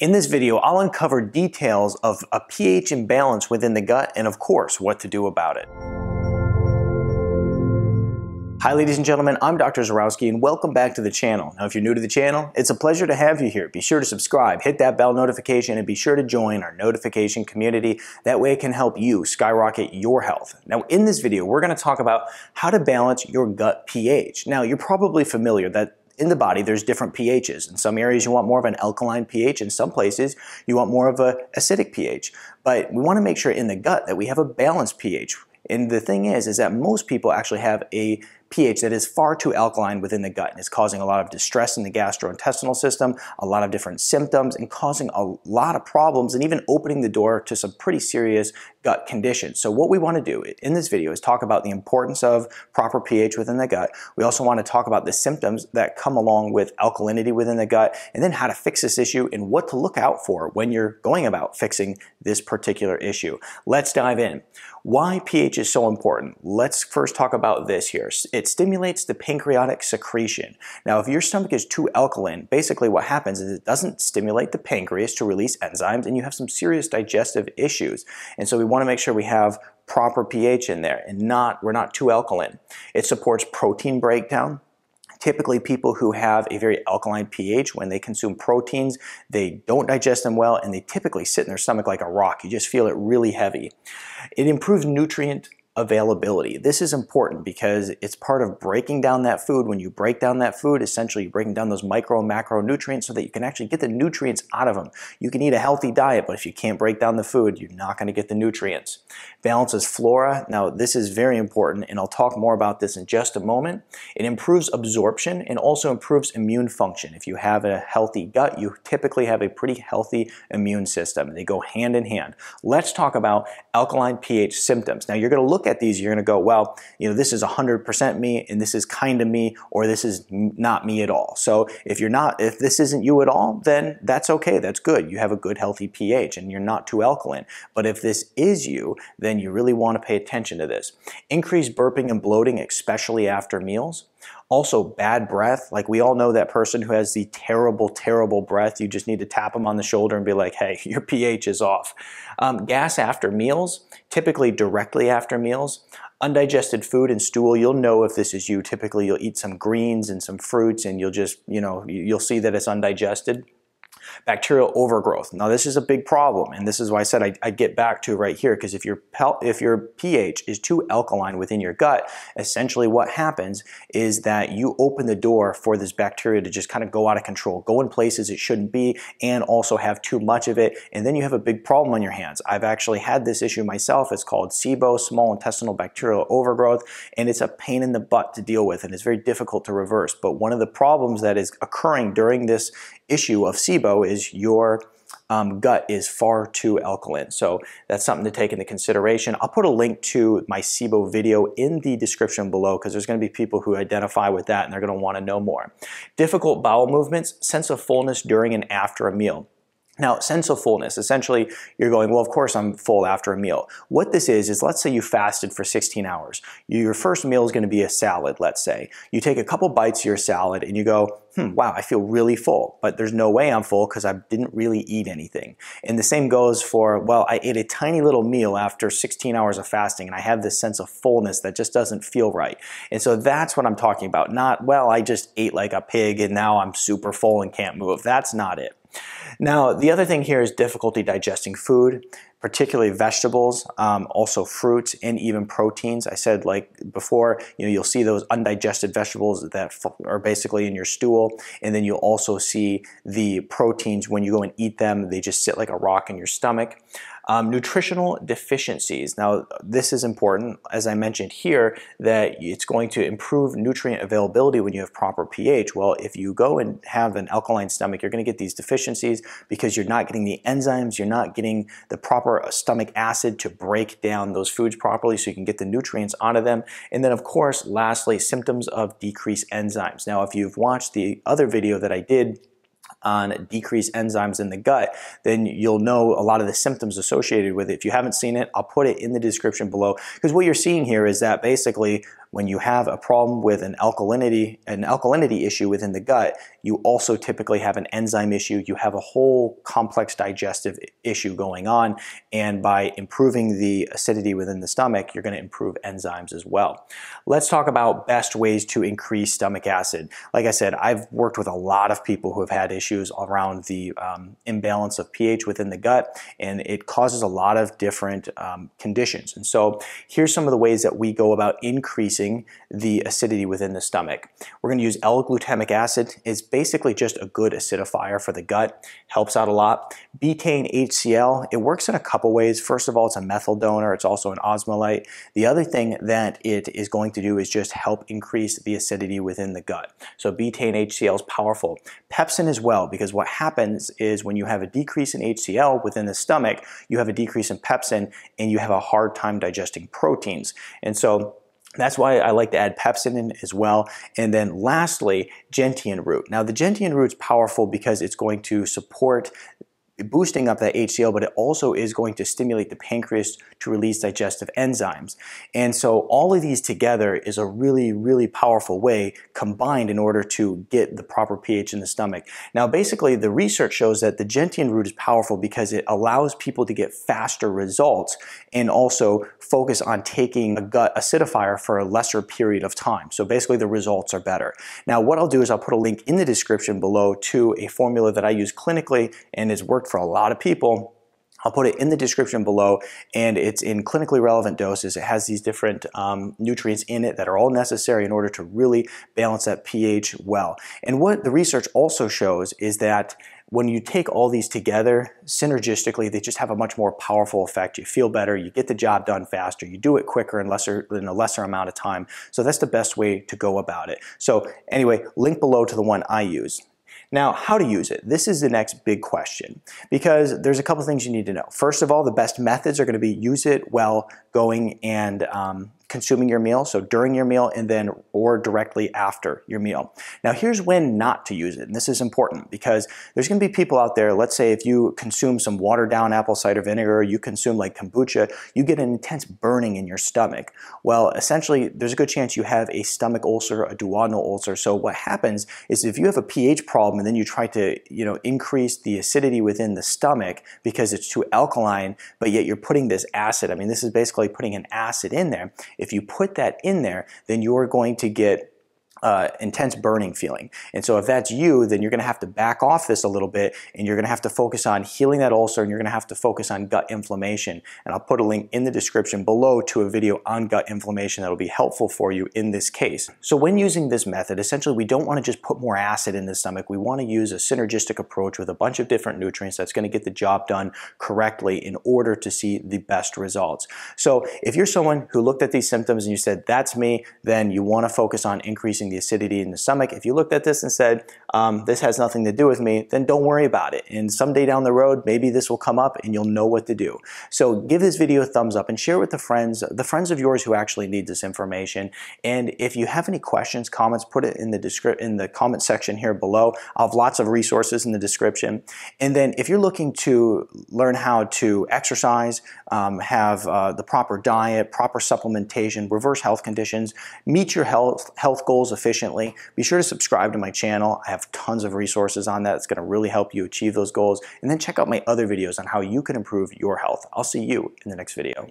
In this video, I'll uncover details of a pH imbalance within the gut and of course, what to do about it. Hi ladies and gentlemen, I'm Dr. Zyrowski and welcome back to the channel. Now if you're new to the channel, it's a pleasure to have you here. Be sure to subscribe, hit that bell notification, and be sure to join our notification community. That way it can help you skyrocket your health. Now in this video, we're going to talk about how to balance your gut pH. Now you're probably familiar that in the body, there's different pHs. In some areas, you want more of an alkaline pH. In some places, you want more of an acidic pH. But we want to make sure in the gut that we have a balanced pH. And the thing is, is that most people actually have a pH that is far too alkaline within the gut and is causing a lot of distress in the gastrointestinal system, a lot of different symptoms, and causing a lot of problems and even opening the door to some pretty serious gut conditions. So what we want to do in this video is talk about the importance of proper pH within the gut. We also want to talk about the symptoms that come along with alkalinity within the gut and then how to fix this issue and what to look out for when you're going about fixing this particular issue. Let's dive in. Why pH is so important? Let's first talk about this here. It stimulates the pancreatic secretion. Now, if your stomach is too alkaline, basically what happens is it doesn't stimulate the pancreas to release enzymes and you have some serious digestive issues. And so we want to make sure we have proper pH in there and not we're not too alkaline. It supports protein breakdown. Typically, people who have a very alkaline pH, when they consume proteins, they don't digest them well and they typically sit in their stomach like a rock. You just feel it really heavy. It improves nutrient availability. This is important because it's part of breaking down that food. When you break down that food, essentially you're breaking down those micro and macronutrients so that you can actually get the nutrients out of them. You can eat a healthy diet, but if you can't break down the food, you're not going to get the nutrients. Balances flora. Now, this is very important, and I'll talk more about this in just a moment. It improves absorption and also improves immune function. If you have a healthy gut, you typically have a pretty healthy immune system. They go hand in hand. Let's talk about alkaline pH symptoms. Now, you're going to look at these, you're going to go, well, you know, this is 100% me and this is kind of me or this is not me at all. So if you're not, if this isn't you at all, then that's okay. That's good. You have a good healthy pH and you're not too alkaline. But if this is you, then you really want to pay attention to this. Increased burping and bloating, especially after meals. Also, bad breath. Like we all know that person who has the terrible, terrible breath. You just need to tap them on the shoulder and be like, hey, your pH is off. Um, gas after meals, typically directly after meals. Undigested food and stool, you'll know if this is you. Typically, you'll eat some greens and some fruits and you'll just, you know, you'll see that it's undigested bacterial overgrowth. Now this is a big problem and this is why I said I, I get back to right here because if your, if your pH is too alkaline within your gut, essentially what happens is that you open the door for this bacteria to just kind of go out of control, go in places it shouldn't be and also have too much of it and then you have a big problem on your hands. I've actually had this issue myself. It's called SIBO, small intestinal bacterial overgrowth and it's a pain in the butt to deal with and it's very difficult to reverse. But one of the problems that is occurring during this issue of SIBO is your um, gut is far too alkaline. So that's something to take into consideration. I'll put a link to my SIBO video in the description below because there's going to be people who identify with that and they're going to want to know more. Difficult bowel movements, sense of fullness during and after a meal. Now, sense of fullness, essentially you're going, well, of course I'm full after a meal. What this is, is let's say you fasted for 16 hours. Your first meal is gonna be a salad, let's say. You take a couple bites of your salad and you go, hmm, wow, I feel really full, but there's no way I'm full because I didn't really eat anything. And the same goes for, well, I ate a tiny little meal after 16 hours of fasting and I have this sense of fullness that just doesn't feel right. And so that's what I'm talking about. Not, well, I just ate like a pig and now I'm super full and can't move. That's not it. Now, the other thing here is difficulty digesting food, particularly vegetables, um, also fruits, and even proteins. I said like before, you know, you'll see those undigested vegetables that are basically in your stool, and then you'll also see the proteins when you go and eat them, they just sit like a rock in your stomach. Um, nutritional deficiencies. Now, this is important, as I mentioned here, that it's going to improve nutrient availability when you have proper pH. Well, if you go and have an alkaline stomach, you're going to get these deficiencies because you're not getting the enzymes, you're not getting the proper stomach acid to break down those foods properly so you can get the nutrients out of them. And then, of course, lastly, symptoms of decreased enzymes. Now, if you've watched the other video that I did on decreased enzymes in the gut, then you'll know a lot of the symptoms associated with it. If you haven't seen it, I'll put it in the description below because what you're seeing here is that basically when you have a problem with an alkalinity, an alkalinity issue within the gut, you also typically have an enzyme issue. You have a whole complex digestive issue going on. And by improving the acidity within the stomach, you're going to improve enzymes as well. Let's talk about best ways to increase stomach acid. Like I said, I've worked with a lot of people who have had issues around the um, imbalance of pH within the gut, and it causes a lot of different um, conditions. And so here's some of the ways that we go about increasing the acidity within the stomach. We're going to use L-glutamic acid. It's basically just a good acidifier for the gut, helps out a lot. Betaine HCl, it works in a couple ways. First of all, it's a methyl donor. It's also an osmolyte. The other thing that it is going to do is just help increase the acidity within the gut. So betaine HCl is powerful. Pepsin as well, because what happens is when you have a decrease in HCl within the stomach, you have a decrease in pepsin and you have a hard time digesting proteins. And so that's why I like to add pepsin in as well. And then lastly, gentian root. Now the gentian root is powerful because it's going to support boosting up that HCl, but it also is going to stimulate the pancreas to release digestive enzymes. And so all of these together is a really, really powerful way combined in order to get the proper pH in the stomach. Now, basically, the research shows that the gentian root is powerful because it allows people to get faster results and also focus on taking a gut acidifier for a lesser period of time. So basically, the results are better. Now, what I'll do is I'll put a link in the description below to a formula that I use clinically and is worked for a lot of people. I'll put it in the description below and it's in clinically relevant doses. It has these different um, nutrients in it that are all necessary in order to really balance that pH well. And what the research also shows is that when you take all these together synergistically, they just have a much more powerful effect. You feel better, you get the job done faster, you do it quicker in lesser in a lesser amount of time. So that's the best way to go about it. So anyway, link below to the one I use. Now, how to use it? This is the next big question because there's a couple things you need to know. First of all, the best methods are going to be use it while going and um, consuming your meal, so during your meal and then or directly after your meal. Now here's when not to use it, and this is important because there's going to be people out there, let's say if you consume some watered down apple cider vinegar, you consume like kombucha, you get an intense burning in your stomach. Well, essentially there's a good chance you have a stomach ulcer, a duodenal ulcer. So what happens is if you have a pH problem and then you try to, you know, increase the acidity within the stomach because it's too alkaline, but yet you're putting this acid, I mean this is basically putting an acid in there if you put that in there, then you're going to get uh, intense burning feeling. And so if that's you, then you're going to have to back off this a little bit and you're going to have to focus on healing that ulcer and you're going to have to focus on gut inflammation. And I'll put a link in the description below to a video on gut inflammation that'll be helpful for you in this case. So when using this method, essentially we don't want to just put more acid in the stomach. We want to use a synergistic approach with a bunch of different nutrients that's going to get the job done correctly in order to see the best results. So if you're someone who looked at these symptoms and you said, that's me, then you want to focus on increasing the acidity in the stomach. If you looked at this and said, um, this has nothing to do with me, then don't worry about it. And someday down the road, maybe this will come up and you'll know what to do. So give this video a thumbs up and share with the friends, the friends of yours who actually need this information. And if you have any questions, comments, put it in the description in the comment section here below. I'll have lots of resources in the description. And then if you're looking to learn how to exercise, um, have uh, the proper diet, proper supplementation, reverse health conditions, meet your health health goals efficiently, be sure to subscribe to my channel. I have tons of resources on that. It's going to really help you achieve those goals. And then check out my other videos on how you can improve your health. I'll see you in the next video.